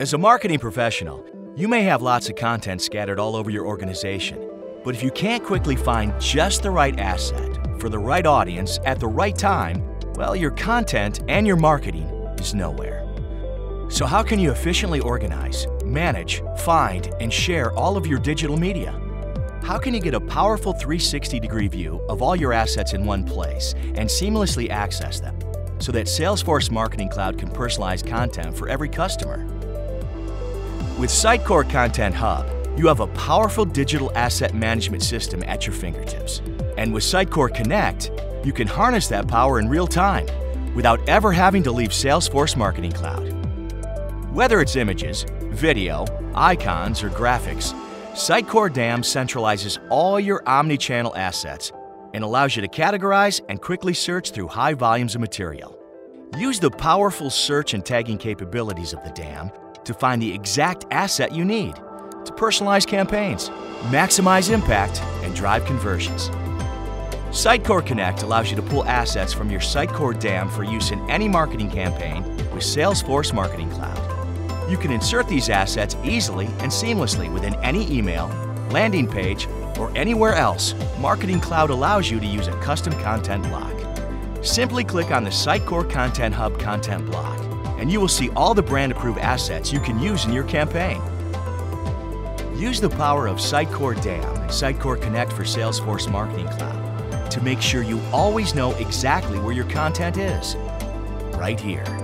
As a marketing professional, you may have lots of content scattered all over your organization. But if you can't quickly find just the right asset for the right audience at the right time, well, your content and your marketing is nowhere. So how can you efficiently organize, manage, find, and share all of your digital media? How can you get a powerful 360-degree view of all your assets in one place and seamlessly access them so that Salesforce Marketing Cloud can personalize content for every customer? With Sitecore Content Hub, you have a powerful digital asset management system at your fingertips. And with Sitecore Connect, you can harness that power in real time without ever having to leave Salesforce Marketing Cloud. Whether it's images, video, icons, or graphics, Sitecore DAM centralizes all your omni-channel assets and allows you to categorize and quickly search through high volumes of material. Use the powerful search and tagging capabilities of the DAM to find the exact asset you need to personalize campaigns, maximize impact, and drive conversions. Sitecore Connect allows you to pull assets from your Sitecore DAM for use in any marketing campaign with Salesforce Marketing Cloud. You can insert these assets easily and seamlessly within any email, landing page, or anywhere else Marketing Cloud allows you to use a custom content block. Simply click on the Sitecore Content Hub content block, and you will see all the brand-approved assets you can use in your campaign. Use the power of Sitecore DAM and Sitecore Connect for Salesforce Marketing Cloud to make sure you always know exactly where your content is. Right here.